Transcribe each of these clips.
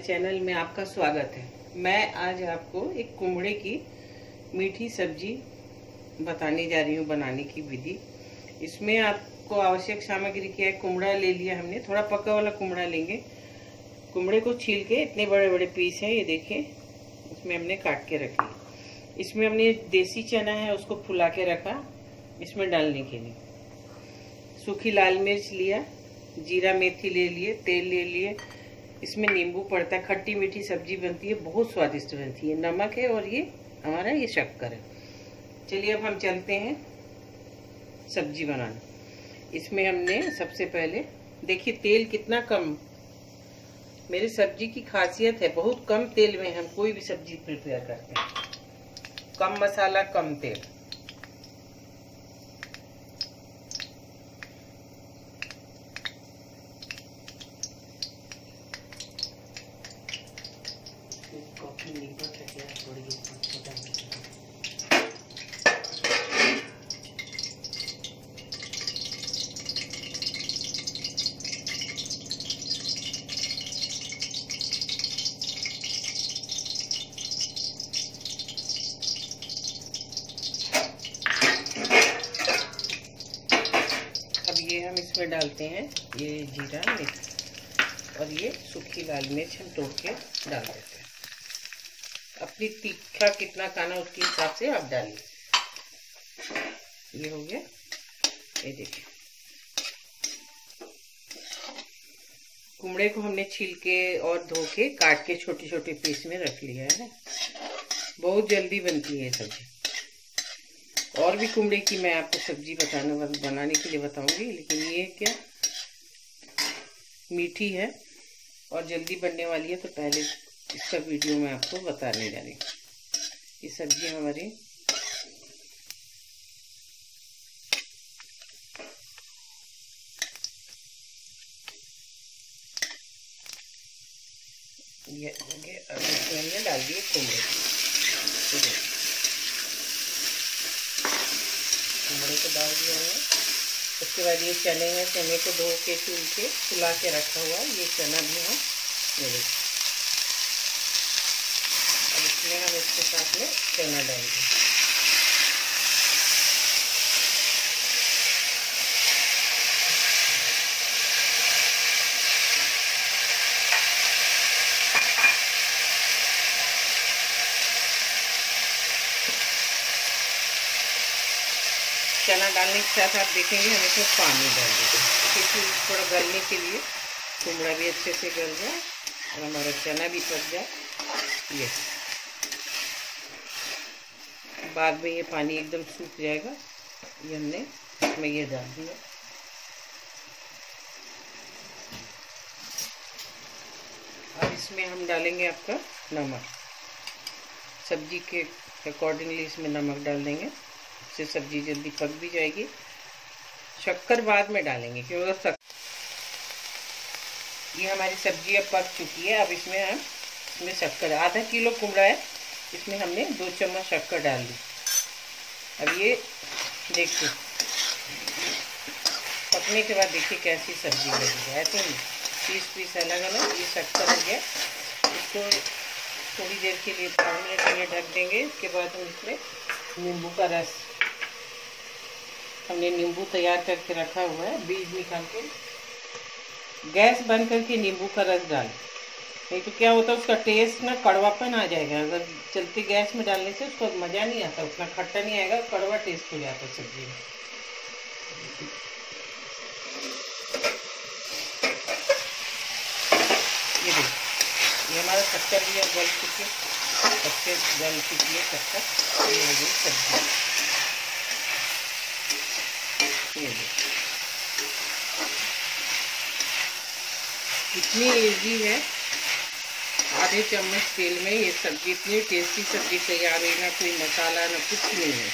Channel में आपका स्वागत है। मैं आज आपको एक कुमड़े की मीठी सब्ज़ी बताने जा रही हूँ, बनाने की विधि। इसमें आपको आवश्यक सामग्री क्या है? कुमड़ा ले लिया हमने। थोड़ा पका वाला कुमड़ा लेंगे। कुमड़े को छील के इतने बड़े बड़े पीस हैं, ये देखिए इसमें हमने काट के रखे इसमें हमने देसी चना है, उसको फुला के रखा। इसमें डालने के लिए। सूखी लाल मिर्च लिया, जीरा मेथी ले लिए, तेल ले लिए इसमें नींबू पड़ता है, खट्टी मीठी सब्ज़ी बनती है, बहुत स्वादिष्ट बनती है। नमक है और ये हमारा ये शक्कर है। चलिए अब हम चलते हैं सब्ज़ी बनाने। इसमें हमने सबसे पहले, देखिए तेल कितना कम। मेरे सब्ज़ी की खासियत है, बहुत कम तेल में हम कोई भी सब्ज़ी प्रिपेयर करते हैं। कम मसाला, कम तेल। डालते हैं, ये जीरा मिर्च, और ये सूखी लाल मिर्च हम तोड़ के डाल देते हैं। अपनी तीखा कितना खाना उसके हिसाब से आप डालिए। ये हो गया, ये देखिए। कुमड़े को हमने छील के और धो के काट के छोटे छोटे पीस में रख लिया है बहुत जल्दी बनती है सब्ज़ी। और भी कुमड़े की मैं आपको सब्ज़ी बताने, बनाने के लिए बताऊँगी, लेकिन ये क्या? मीठी है और जल्दी बनने वाली है तो पहले इसका वीडियो मैं आपको बताने जा रही ये सब्ज़ी हमारी ये हो गया, अब इसमें डाल दिए कुमड़े कुमड़े को डाल दिया है। उसके बाद ये चने हैं चने को धो के चूल के फुला के रखा हुआ है। ये चना भी है। मेरे अब इसमें हम इसके साथ में चना डालेंगे। चना डालने के साथ आप देखेंगे हम इसमें पानी डाल देंगे क्योंकि थोड़ा गलने के लिए कुमड़ा भी अच्छे से गल जाए और हमारा चना भी पक जाए। ये बाद में ये पानी एकदम सूख जाएगा। ये हमने इसमें ये डाल दिया। अब इसमें हम डालेंगे आपका नमक। सब्ज़ी के अकॉर्डिंगली इसमें नमक डाल देंगे। इससे सब्ज़ी जल्दी पक भी जाएगी। शक्कर बाद में डालेंगे, क्योंकि सक... ये हमारी सब्ज़ी अब पक चुकी है, अब इसमें हम इसमें शक्कर, आधा किलो कुमड़ा है, इसमें हमने दो चम्मच शक्कर डाल दी। अब ये देखिए, पकने के बाद देखिए कैसी सब्ज़ी लगी ही। पीस पीस अलग अलग, ये शक्कर हो गया। इसको थोड़ी देर के लिए पाँच मिनट ढक देंगे उसके बाद हम इसमें नींबू का रस हमने नींबू तैयार करके रखा हुआ है, बीज निकाल के। गैस बंद करके नींबू का रस डाल। नहीं तो क्या होता है, उसका टेस्ट ना कड़वापन आ जाएगा। अगर चलती गैस में डालने से उसको मज़ा नहीं आता, उतना खट्टा नहीं आएगा, कड़वा टेस्ट हो जाता है सब्ज़ी में। ये देखिए, ये हमारा शक्कर भी अब गल चुके अच्छे गल चुकी है शक्कर ये हो गई सब्ज़ी। इतनी इजी है। आधे चम्मच तेल में ये सब्ज़ी, इतनी टेस्टी सब्ज़ी तैयार हुई, ना कोई मसाला, ना कुछ नहीं है।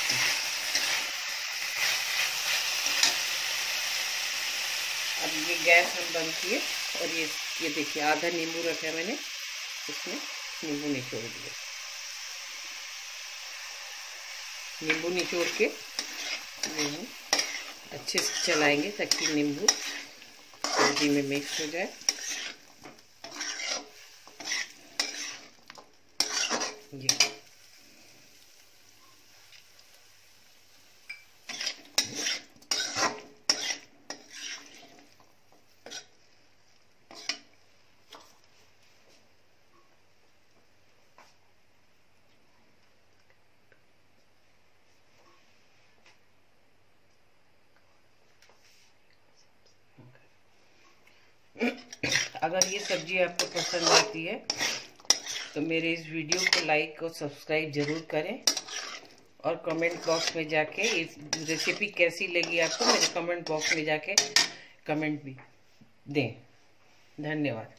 अब ये गैस हम बंद किए और ये ये देखिए, आधा नींबू रखा मैंने, इसमें नींबू निचोड़ दिया नींबू निचोड़ के अच्छे से चलाएँगे ताकि नींबू सब्ज़ी में मिक्स हो जाए। जी। अगर ये सब्ज़ी आपको पसंद आती है तो मेरे इस वीडियो को लाइक और सब्सक्राइब ज़रूर करें। और कमेंट बॉक्स में जाके इस रेसिपी कैसी लगी आपको, मेरे कमेंट बॉक्स में जाके कमेंट भी दें। धन्यवाद।